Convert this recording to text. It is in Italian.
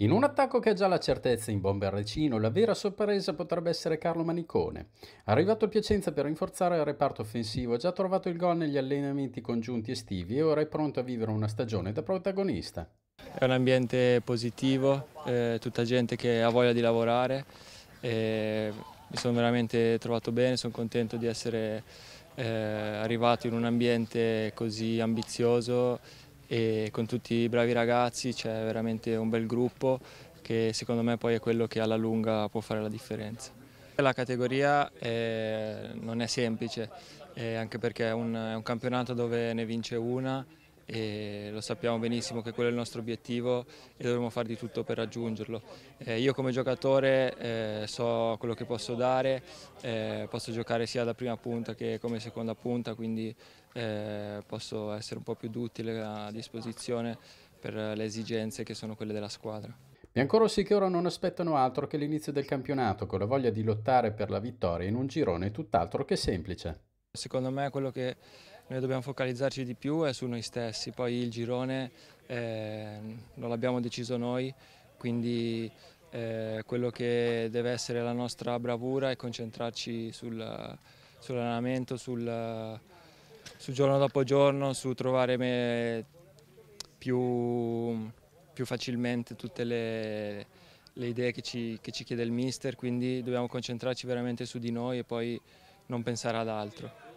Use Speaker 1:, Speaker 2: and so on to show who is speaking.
Speaker 1: In un attacco che ha già la certezza in Bomberrecino, la vera sorpresa potrebbe essere Carlo Manicone. Arrivato a Piacenza per rinforzare il reparto offensivo, ha già trovato il gol negli allenamenti congiunti estivi e ora è pronto a vivere una stagione da protagonista.
Speaker 2: È un ambiente positivo, eh, tutta gente che ha voglia di lavorare. E mi sono veramente trovato bene, sono contento di essere eh, arrivato in un ambiente così ambizioso e con tutti i bravi ragazzi c'è veramente un bel gruppo che secondo me poi è quello che alla lunga può fare la differenza. La categoria è, non è semplice, anche perché è un, è un campionato dove ne vince una e lo sappiamo benissimo che quello è il nostro obiettivo e dovremo fare di tutto per raggiungerlo. Eh, io come giocatore eh, so quello che posso dare, eh, posso giocare sia da prima punta che come seconda punta, quindi eh, posso essere un po' più duttile a disposizione per le esigenze che sono quelle della squadra.
Speaker 1: Biancorossi che ora non aspettano altro che l'inizio del campionato con la voglia di lottare per la vittoria in un girone tutt'altro che semplice.
Speaker 2: Secondo me quello che noi dobbiamo focalizzarci di più è su noi stessi, poi il girone eh, non l'abbiamo deciso noi, quindi eh, quello che deve essere la nostra bravura è concentrarci sul, sull'allenamento, sul, sul, giorno dopo giorno, su trovare più, più facilmente tutte le, le idee che ci, che ci chiede il mister, quindi dobbiamo concentrarci veramente su di noi e poi non pensare ad altro.